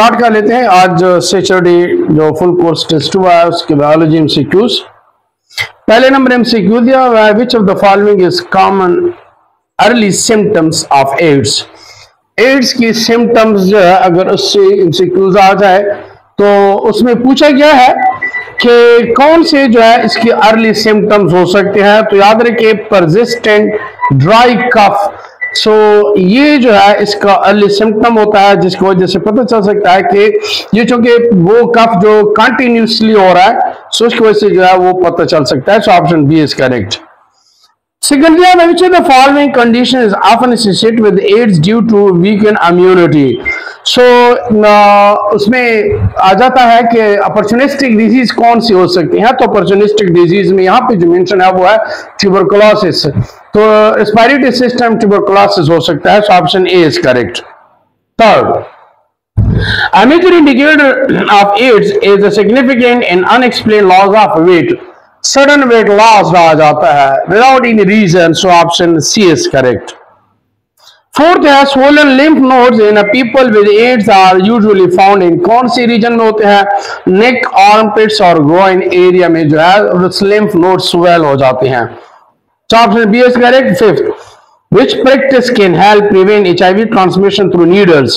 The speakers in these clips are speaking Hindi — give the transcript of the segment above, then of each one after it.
स्टार्ट कर लेते हैं। आज सेचरडे जो फुल कोर्स टेस्ट हुआ है, उसके बायोलॉजी एमसीक्यूज पहले नंबर एमसीक्यू दिया हुआ है which of the following is common early symptoms of AIDS AIDS की सिम्टम्स जो है, अगर उससे एमसीक्यूज आ जाए तो उसमें पूछा गया है कि कौन से जो है, इसके अर्ली सिम्टम्स हो सकते हैं। तो याद रखिए persistent dry cough so so, ये जो है इसका अर्ली सिम्टम होता है जिसकी वजह से पता चल सकता है कि ये चूँकि वो कफ जो कंटिन्यूसली हो रहा है सो उसकी वजह से जो है वो पता चल सकता है। So option B is correct Secondly, which of the following condition is often associated with AIDS due to उसमें आ जाता है कि अपॉर्चुनिस्टिक डिज़ीज़ कौन सी हो सकती है? तो अपॉर्चुनिस्टिक डिज़ीज़ में यहाँ पे जो मेंशन है वो है ट्यूबरकुलोसिस तो स्पाइरिटी सिस्टम ट्यूबरकुलोसिस हो सकता है so option A is correct third a major indicator of AIDS is significant and unexplained loss of weight sudden weight loss रहा जाता है without any reason so option C is correct fourth है swollen lymph nodes in people with AIDS are usually found in कौन सी रीजन में होते हैं? नेक आर्मपिट्स और ग्रोइन एरिया में जो है लिम्फ नोड्स स्वेल हो जाते हैं। option B is correct fifth which practice can help prevent HIV transmission through needles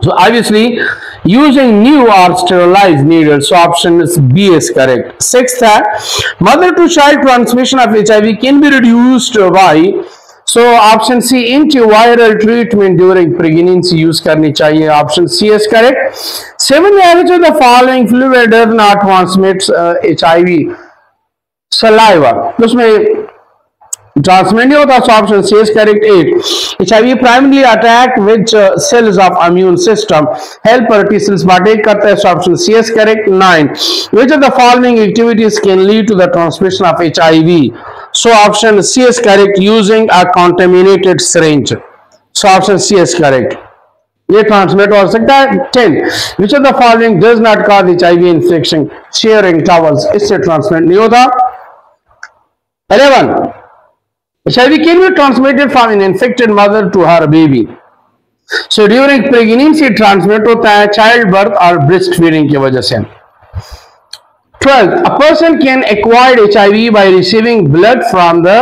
so obviously using new or sterilized needles so option is b is correct sixth है mother to child transmission of hiv can be reduced by so option C antiviral treatment during pregnancy use करनी चाहिए option C is correct seven average of the following fluid does not transmit HIV saliva उसमें ट्रांसमिट नहीं होता so option C is correct eight HIV primary attack with cells of immune system helper T cells partake करता है so option C is correct nine which of the following activities can lead to the transmission of HIV So option C is correct using a contaminated syringe. So option C is correct. ये ट्रांसमिट हो सकता है ten which of the following does not cause H I V infection sharing towels इससे ट्रांसमिट नहीं होता eleven We can be transmitted from an infected mother to her baby so during pregnancy transmit होता है चाइल्ड बर्थ और ब्रेस्ट फीडिंग की वजह से 12. A person can acquire HIV by receiving blood from the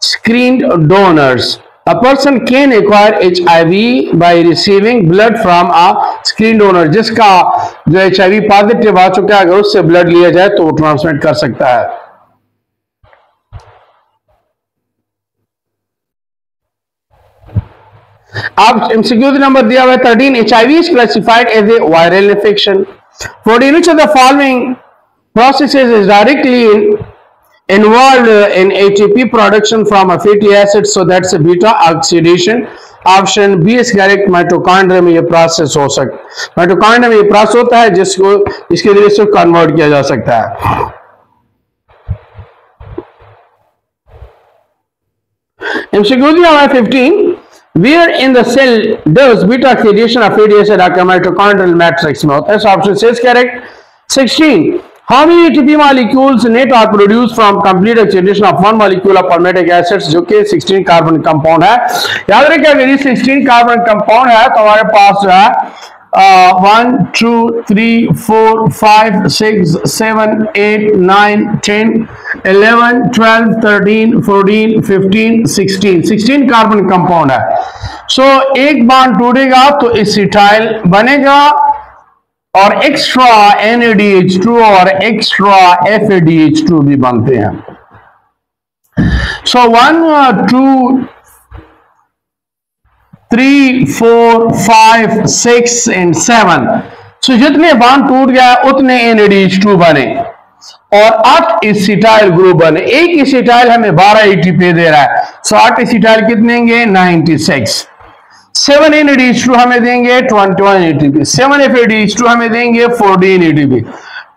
screened donors. A person can acquire HIV by receiving blood from a screen donor. जिसका जो HIV पॉजिटिव आ चुका है अगर उससे ब्लड लिया जाए तो वो ट्रांसमिट कर सकता है अब एमसीक्यू नंबर दिया हुआ है thirteen H I V is classified as a viral infection fourteen which of the following is directly in, involved in ATP production from a fatty acid? So that's a beta oxidation. Option B is correct mitochondria में ये प्रोसेस हो सकता माइटोकॉन्ड्रिया में ये प्रोसेस होता है जिसको इसके लिए से कन्वर्ट किया जा सकता है। MCQ दिया हुआ है 15 where in the cell does beta oxidation of ADS at our mitochondrial matrix में होता है so option C is correct 16 how many ATP molecules net are produce from complete oxidation of one molecule of palmitic acids जो कि 16 कार्बन कंपाउंड है। याद रखिए, अगर ये 16 कार्बन कंपाउंड है तो हमारे पास जो है one two three four five six seven eight nine ten eleven twelve thirteen fourteen fifteen sixteen sixteen carbon compound है. सो so, एक बार टूटेगा तो इसिटाइल बनेगा और एक्स्ट्रा NADH2 और एक्स्ट्रा FADH2 भी बनते हैं. So one two three four five six and seven so जितने बाँध टूट गया, उतने NADH2 बने। और आठ इसिटाइल ग्रुप बने। एक इसिटाइल हमें 12 एटीपी दे रहा है। सो आठ इसिटाइल कितने 96 सेवन एन एडीज टू हमें देंगे twenty one ATP seven F ADH two हमें देंगे फोर्टीन एटीपी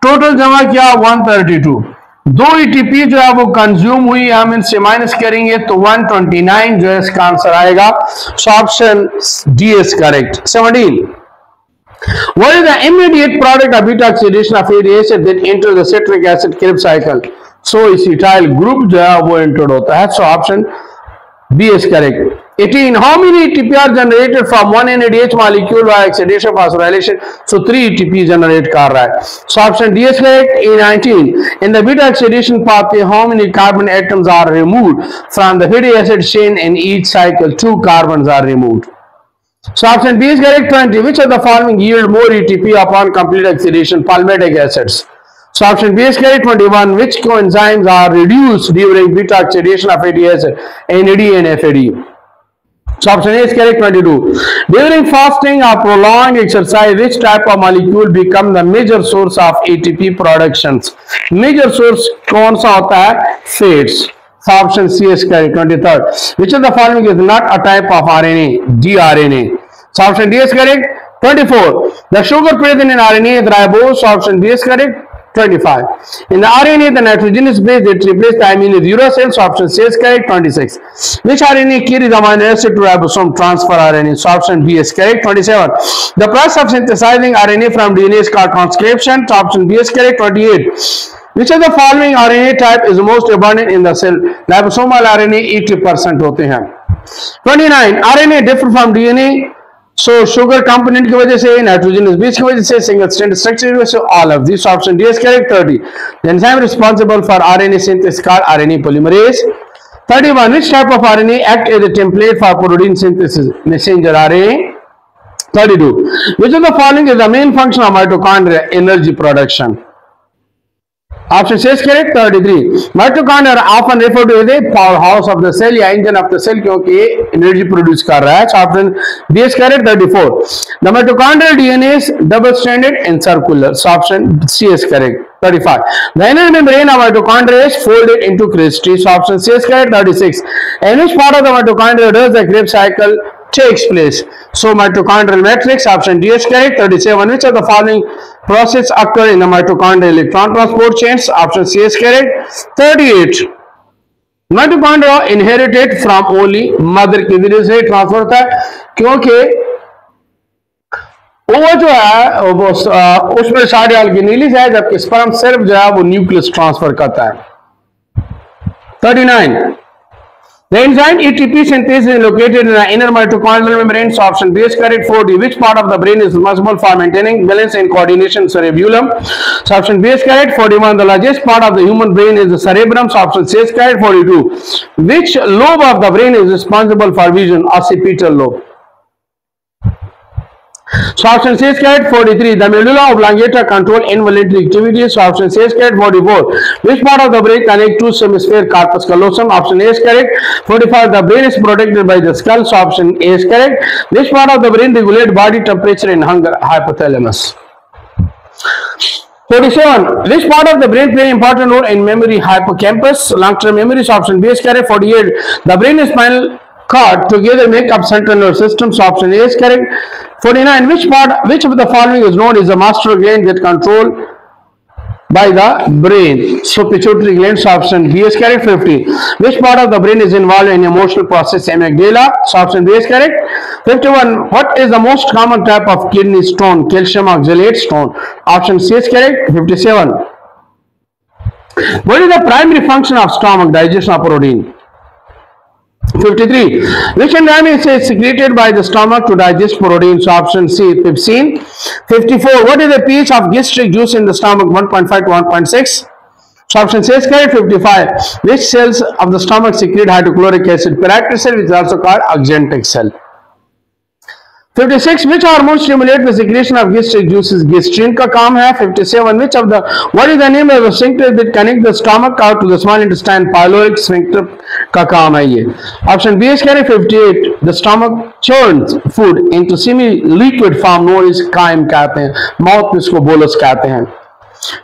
टोटल जमा किया वन थर्टी टू दो एटीपी जो है वो कंज्यूम हुई हम इनसे माइनस करेंगे तो 129 जो है इसका आंसर आएगा so option D is correct 17 What is the immediate product of beta oxidation of acid that enter the citric acid Krebs cycle? So acetyl group जो है वो entered होता है. So option B is correct. Eighteen. in how many ATP are generated from one NADH molecule by oxidation phosphorylation so 3 ATP generate kar raha so option D is correct A19 in the beta oxidation pathway how many carbon atoms are removed from the fatty acid chain in each cycle? Two carbons are removed. So option B is correct 20 which of the following yield more ATP upon complete oxidation palmitic acids. So option B is correct 21 which coenzymes are reduced during beta oxidation of fatty acid NAD and FAD So option A is correct 22. During fasting or prolonged exercise, which type of molecule become the major source of ATP productions? Major source कौन सा होता है? Fats. So option C is correct 23rd. Which of the following is not a type of RNA? DNA. So option D is correct. 24. The sugar present in RNA is ribose. So option B is correct. 25. In the RNA, the nitrogenous base that replace the amino uracil, so option C is correct. 26. Which RNA carries amino acid to ribosome transfer RNA? So option B is correct. 27. The process of synthesizing RNA from DNA is called transcription. So option B is correct. 28. Which of the following RNA type is most abundant in the cell? Liposomal RNA 80% होते हैं. 29. RNA differ from DNA so sugar component की वजह से नाइट्रोजन बेस की वजह से सिंगल स्टैंड स्ट्रक्चर की वजह से all of this option D is correct 30 the enzyme responsible for RNA synthesis called RNA polymerase 31 which type of RNA act as a template for protein synthesis messenger RNA 32 which of the following is the main function of mitochondria energy production Option C is correct. 33. Mitochondria are often referred to as the powerhouse of the cell या engine of the cell क्योंकि energy produce कर रहा है. Option B is correct. 34. The mitochondrial DNA is double stranded and circular. So option C is correct. 35. The inner membrane of mitochondria is folded into crystal. So option C is correct. 36. In which part of the mitochondria does the Krebs cycle takes place. So mitochondrial matrix option D is correct. 37. Which of the following process occur in the mitochondrial electron transport chains? Option C is correct. 38. Mitochondria inherited from only mother की वजह से ट्रांसफ़र होता है क्योंकि वो जो है वो उसमें की नीली है जबकि स्पर्म सिर्फ़ जो है वो न्यूक्लियस ट्रांसफ़र करता है 39 The enzyme ATP synthesis is located in the inner mitochondrial membrane. So option B is correct. 40. Which part of the brain is responsible for maintaining balance and coordination? Cerebellum. So option B is correct. 41. The largest part of the human brain is the cerebrum. So option C is correct. 42. Which lobe of the brain is responsible for vision? Occipital lobe. So option C is correct 43. The medulla oblongata control involuntary activities. So option C is correct 44. Which part of the brain connect to hemisphere corpus callosum? Option A is correct. 45. The brain is protected by the skull. So option A is correct. Which part of the brain regulate body temperature and hunger? Hypothalamus. 47. Which part of the brain play important role in memory? Hippocampus. Long-term memory. So option B is correct. 48. The brain is spinal cord together make up central nervous system. Option A is correct. 49. Which part, which of the following is known as the master gland that control by the brain? So pituitary gland. Option B is correct. 50. Which part of the brain is involved in emotional process? Amygdala. Option B is correct. 51. What is the most common type of kidney stone? Calcium oxalate stone. Option C is correct. 57. What is the primary function of stomach? Digestion of protein. 53. Which enzyme is secreted by the stomach to digest proteins? Option C, pepsin. 54. What is the pH of gastric juice in the stomach? 1.5 to 1.6. Option C is correct. 55. Which cells of the stomach secrete hydrochloric acid? Pyractic cell, which is also called axantic cell. 56 which hormone stimulate the secretion of gastric juices gastrin ka kaam hai 57 which of the what is the name of the sphincter that connect the stomach out to the small intestine pyloric sphincter का काम है ये option B is correct 58 the stomach churns food into semi liquid form known as chyme कहते हैं mouth में इसको bolus कहते हैं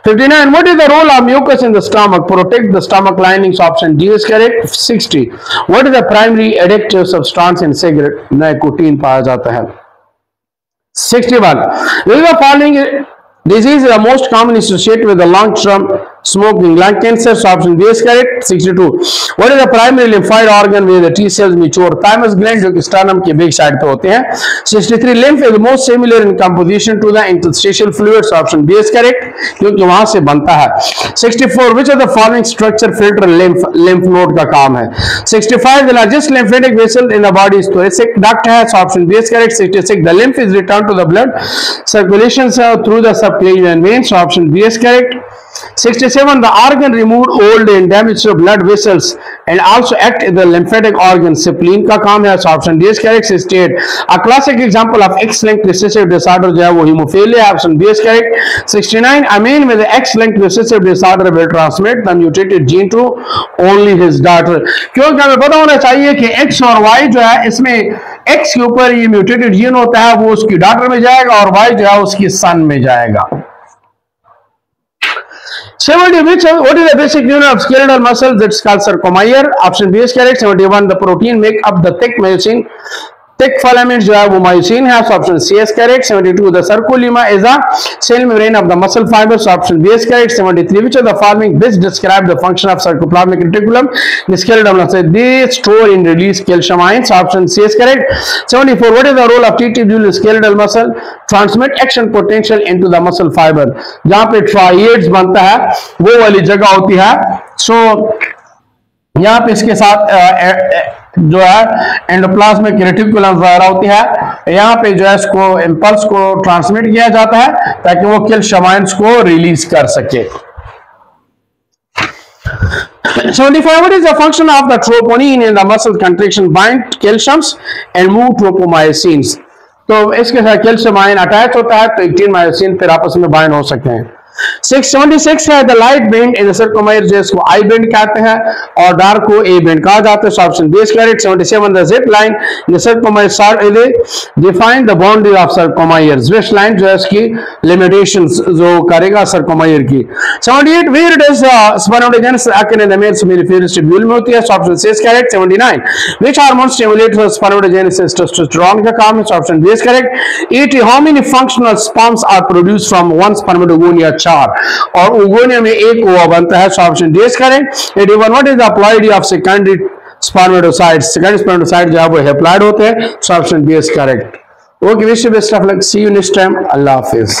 59. What is the role of mucus in the stomach? Protect the stomach linings. Option D is correct. 60. What is the primary addictive substance in cigarette? Nicotine पाया जाता है 61. Which of the following disease is the most common associated with the long-term smoking, lung cancer. So option B is correct. 62. What is the primary lymphoid organ where the T cells mature? Thymus gland जो कि sternum के big side पे होते हैं. 63. Lymph is most similar in composition to the interstitial fluid. So option B is correct क्योंकि वहाँ से बनता है. 64. Which of the following structure filter lymph lymph node का काम है? 65. The largest lymphatic vessel in the body is thoracic duct है. So option B is correct. 66. The lymph is returned to the blood circulation through the subclavian veins. So option B is correct. 67 the organ removed old and damaged blood vessels and also act as the lymphatic organ spleen का काम है option D is correct 68 a classic example of X-linked recessive disorder जो है वो hemophilia option B is correct 69 a man with X-linked recessive disorder will transmit the mutated gene to only his daughter क्योंकि हमें पता होना चाहिए कि X और Y जो है इसमें X के ऊपर ये म्यूटेटेड जीन होता है वो उसकी डॉटर में जाएगा और Y जो है उसकी सन में जाएगा 70 which what is the basic unit of skeletal muscle? That's called sarcomere option b is correct 71 the protein. Make up the thick myosin thick filaments जो है वो मायोसिन है option C is correct 72 the sarcolemma is a cell membrane of the muscle fibers option b is correct 73 which of the following best describe the function of sarcoplasmic reticulum the skeletal muscle they store in release calcium ions option c is correct 74 what is the role of tubule skeletal muscle transmit action potential into the muscle fiber जहाँ पे ट्राइड्स बनता है वो वाली जगह होती है सो so, यहाँ पे इसके साथ आ, आ, आ, जो है एंडोप्लाज्मिक रेटिकुलम वगैरह होती है, यहाँ पे जो है इसको इंपल्स को ट्रांसमिट किया जाता है ताकि वो किल शमाइंस को रिलीज़ कर सके। 75 what is the function of the troponin in the muscle contraction bind calciums and move तो इसके साथ कैल्शियम आयन अटैच होता है तो एक्टिन मायोसिन फिर आपस में बाइंड हो सकते हैं। 676 है the light band in sarcomere जो इसको आई बेंड कहते हैं, और डार्क को ए बेंड कहा जाता है option B is correct 77 the zip line in sarcomere sir is define the boundary of sarcomere zip line जो है इसकी लिमिटेशंस जो करेगा सर्कोमायर की। 78 where is spermatogenesis occur in the male seminiferous tubule में होती है option C is correct 79 which hormone stimulate spermatogenesis testosterone का काम है option B is correct 80 how many functional sperms are produced from one spermatogonia चार। और उगोनिया में एक ओवा बनता है ऑप्शन डी करें। Eighty one what is haploid of secondary spermatocyte second spermatocyte जो है, वो अप्लाइड होते हैं। Option B is correct okay wish best of luck see you next time Allah Hafiz